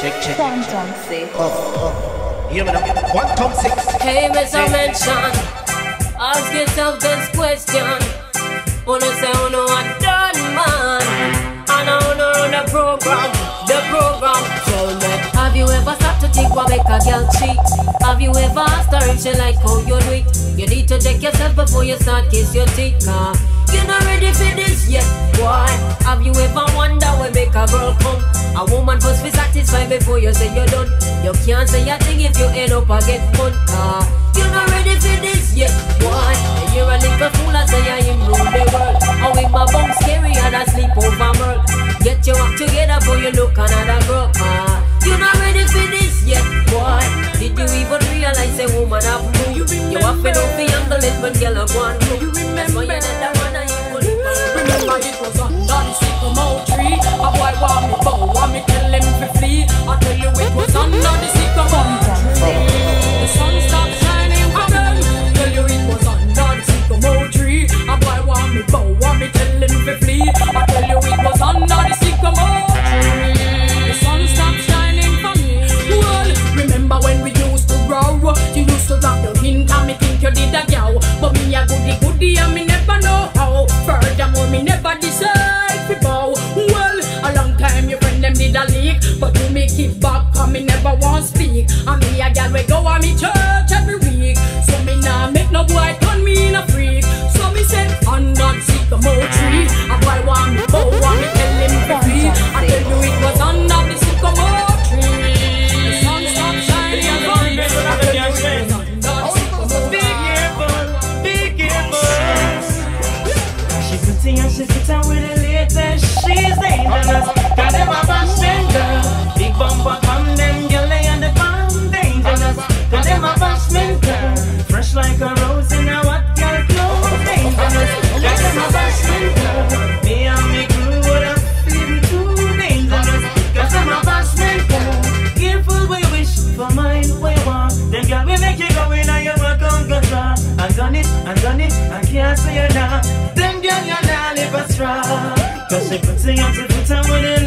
Check, check. Quantum six. Up, up. Hear me now. Quantum six. Hey, Mr. Mention, ask yourself this question. Wanna say, oh no, make a girl cheat? Have you ever asked her if she like how you do it? You need to check yourself before you start kiss your teeth, car. You're not ready for this yet, boy. Have you ever wondered what make a girl come? A woman must be satisfied before you say you're done. You can't say a thing if you end up a get fun, car. You're not ready for this yet, boy. And you're a little fool, I say I am rule the world. Oh, in my bum scary and I sleep over world. Get your act together before you look another girl, You to know the angle it when girl are gone through. That's why I Remember it was me never want speak. And me a gal we go on me church every week. So me nah make no boy turn me in a freak. So me say under the sycamore tree. A boy want me bow, want me tell him to free. I tell you it was under the sycamore tree. The sun stopped shining on me I tell you it Be careful, be careful. She pretty and she fit with the I done it, I done it, I can't say you now. Them girl you're not live a straw. Cause she puts it on to put on with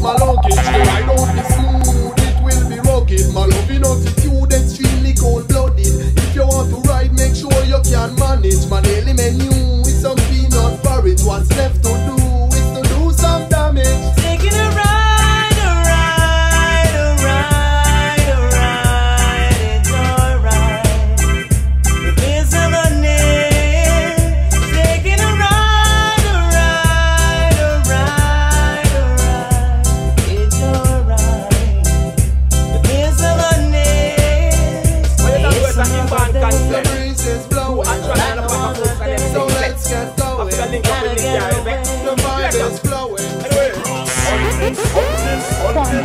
my luggage. The Something,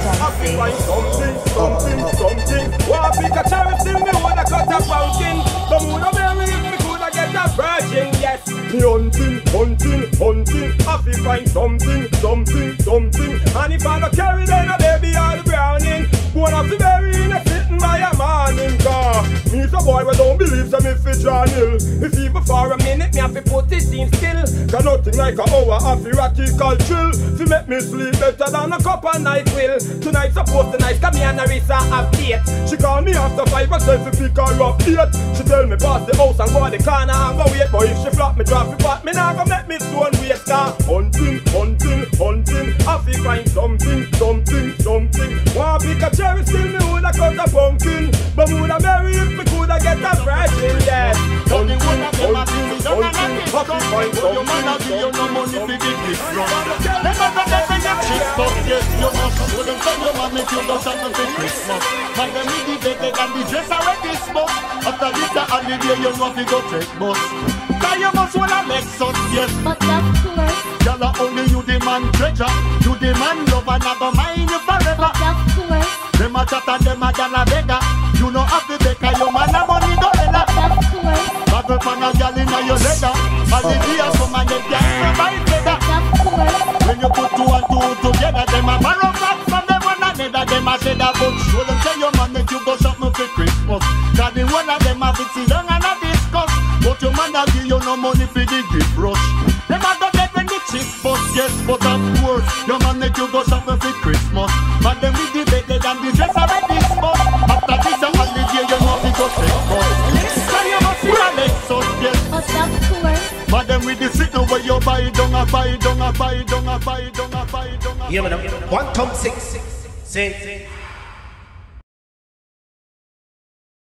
something, something. Want pick a cherry, still me woulda cut a. Some woulda marry if me coulda get a virgin. Yes, me hunting, hunting, hunting. I fi find something, something, something. And if I no carry, then a baby the browning. Wanna fi bury in a by a morning car. Me so boy we don't believe so me fi draw nil. If even for a minute me have to put it in still. Cause nothing like a hour of radical chill. Fi make me sleep better than a cup of night will. Tonight supposed to nice, cause me and Arisa have date. She call me after five and say fi pick her up eight. She tell me pass the house and go the corner and go wait. But if she flop me drop me pot, me nah go make me stone waste. Cause hunting, hunting, hunting. I fi find something, something, something. Wanna pick a cherry, still me woulda cut a pumpkin. But woulda marry if me coulda get a virgin, yes. Hunting, hunting, hunting. I fi find something, something, something. Never forget when you chick but yes, you must show them say you man make you go something for Christmas. Man them with the and the dress already smoke. After this a holiday, you know fi go take bus. Cause you must wanna make such yes. But of course, Girl, a only you the man treasure. You the man love and I go mind you forever. but of course, Them a chat and them a gal a beggar. You know Them a say that but show them say your man make you go something for Christmas. Cause the one of them a fit sit down and a discuss. But your man a give you no money for the gift rush. Them a go dead when the chick bust, yes, but of course your man make you go something for Christmas. But them with the bed and the dress already spot. After this a holiday, you know we go take bus. So you must be a Lexus, yes. but of course, But them with the sitting where you buy down a buy down a buy down a buy down a buy down a Hear me now. Quantum six. Say.